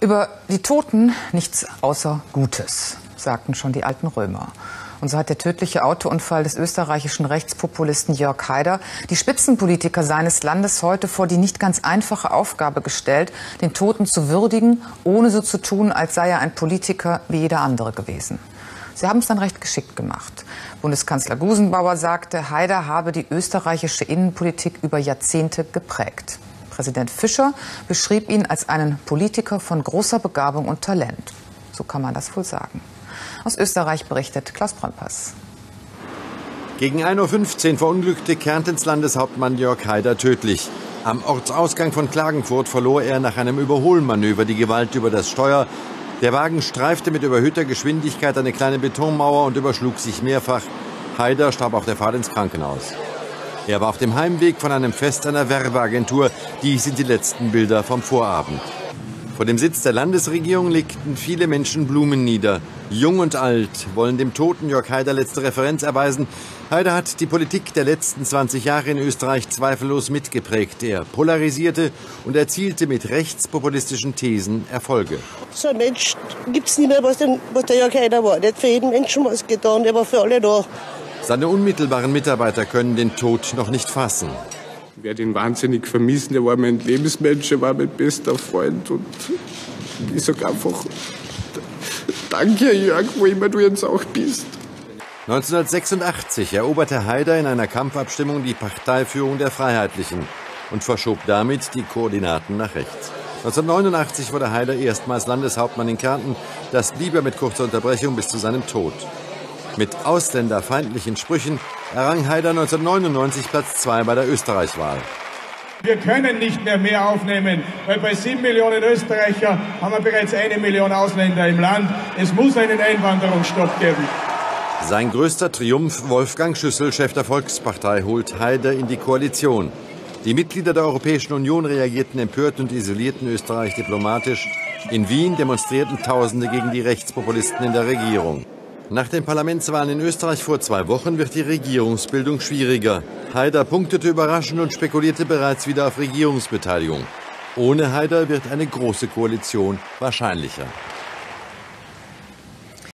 Über die Toten nichts außer Gutes, sagten schon die alten Römer. Und so hat der tödliche Autounfall des österreichischen Rechtspopulisten Jörg Haider die Spitzenpolitiker seines Landes heute vor die nicht ganz einfache Aufgabe gestellt, den Toten zu würdigen, ohne so zu tun, als sei er ein Politiker wie jeder andere gewesen. Sie haben es dann recht geschickt gemacht. Bundeskanzler Gusenbauer sagte, Haider habe die österreichische Innenpolitik über Jahrzehnte geprägt. Präsident Fischer beschrieb ihn als einen Politiker von großer Begabung und Talent. So kann man das wohl sagen. Aus Österreich berichtet Klaus Brempers. Gegen 1.15 Uhr verunglückte Kärntens Landeshauptmann Jörg Haider tödlich. Am Ortsausgang von Klagenfurt verlor er nach einem Überholmanöver die Gewalt über das Steuer. Der Wagen streifte mit überhöhter Geschwindigkeit eine kleine Betonmauer und überschlug sich mehrfach. Haider starb auf der Fahrt ins Krankenhaus. Er war auf dem Heimweg von einem Fest einer Werbeagentur. Dies sind die letzten Bilder vom Vorabend. Vor dem Sitz der Landesregierung legten viele Menschen Blumen nieder. Jung und alt wollen dem toten Jörg Haider letzte Referenz erweisen. Haider hat die Politik der letzten 20 Jahre in Österreich zweifellos mitgeprägt. Er polarisierte und erzielte mit rechtspopulistischen Thesen Erfolge. So ein Mensch gibt es nicht mehr, was, den, was der Jörg Haider war. Der hat für jeden Menschen was getan, der war für alle da. Seine unmittelbaren Mitarbeiter können den Tod noch nicht fassen. Ich werde ihn wahnsinnig vermissen. Er war mein Lebensmensch, er war mein bester Freund. Und ich sage einfach, danke Jörg, wo immer du jetzt auch bist. 1986 eroberte Haider in einer Kampfabstimmung die Parteiführung der Freiheitlichen und verschob damit die Koordinaten nach rechts. 1989 wurde Haider erstmals Landeshauptmann in Kärnten. Das blieb er mit kurzer Unterbrechung bis zu seinem Tod. Mit ausländerfeindlichen Sprüchen errang Haider 1999 Platz 2 bei der Österreichwahl. Wir können nicht mehr mehr aufnehmen, weil bei sieben Millionen Österreicher haben wir bereits eine Million Ausländer im Land. Es muss einen Einwanderungsstopp geben. Sein größter Triumph, Wolfgang Schüssel, Chef der Volkspartei, holt Haider in die Koalition. Die Mitglieder der Europäischen Union reagierten empört und isolierten Österreich diplomatisch. In Wien demonstrierten Tausende gegen die Rechtspopulisten in der Regierung. Nach den Parlamentswahlen in Österreich vor zwei Wochen wird die Regierungsbildung schwieriger. Haider punktete überraschend und spekulierte bereits wieder auf Regierungsbeteiligung. Ohne Haider wird eine große Koalition wahrscheinlicher.